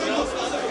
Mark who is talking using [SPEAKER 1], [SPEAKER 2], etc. [SPEAKER 1] Father.